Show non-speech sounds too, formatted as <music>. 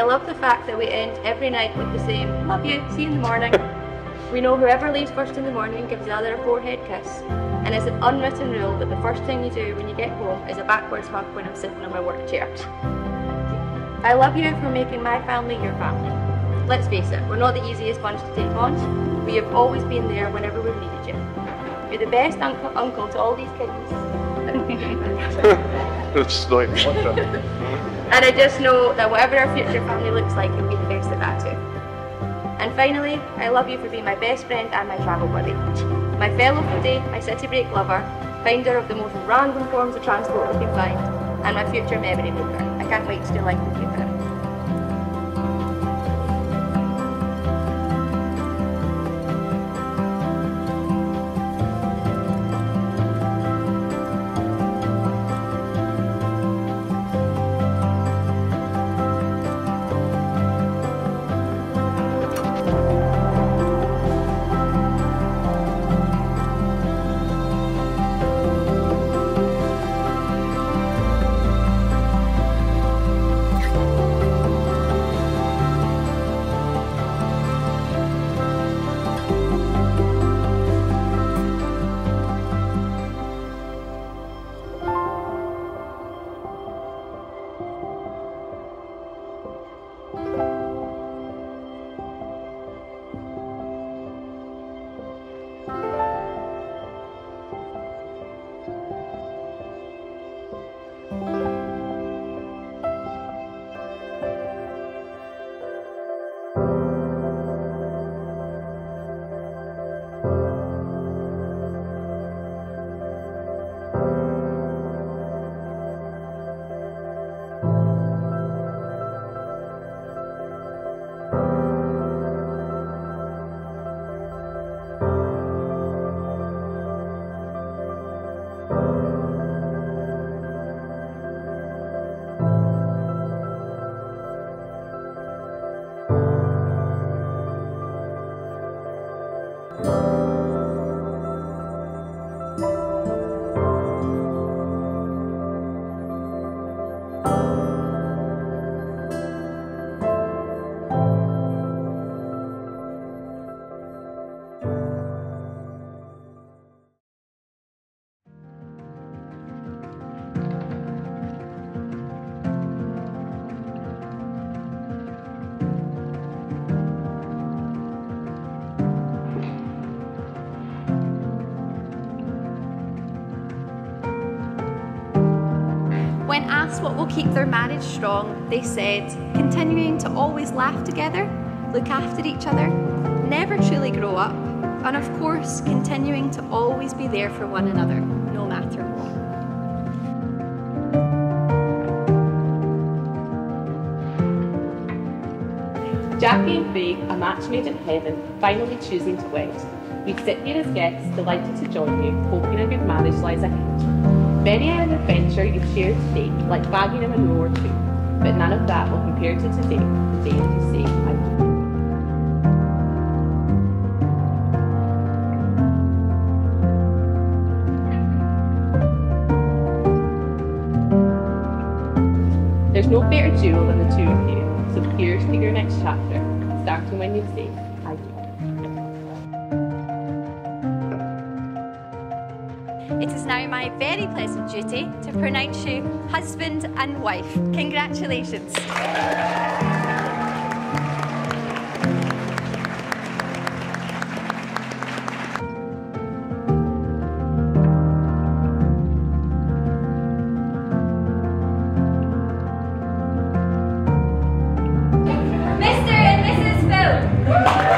I love the fact that we end every night with the same love you, see you in the morning. we know whoever leaves first in the morning gives the other a forehead kiss. And it's an unwritten rule that the first thing you do when you get home is a backwards hug when I'm sitting on my work chair. I love you for making my family your family. Let's face it, we're not the easiest bunch to take on, but you've always been there whenever we've needed you. You're the best uncle, uncle to all these kids. <laughs> It's like, what the? And I just know that whatever our future family looks like, you'll be the best at that too. And finally, I love you for being my best friend and my travel buddy. My fellow foodie, my city break lover, finder of the most random forms of transport we can find, and my future memory maker. I can't wait to do life with you, Pip. When asked what will keep their marriage strong, they said, continuing to always laugh together, look after each other, never truly grow up, and of course, continuing to always be there for one another, no matter what. Jackie and Faye, a match made in heaven, finally choosing to wed. We sit here as guests, delighted to join you, hoping a good marriage lies ahead. Many an adventure you've shared today, like bagging a Munro or two, but none of that will compare to today, the day you say. There's no better duo than the two of you, so here's to your next chapter, starting when you say It is now my very pleasant duty to pronounce you husband and wife. Congratulations. Mr. and Mrs. Phil.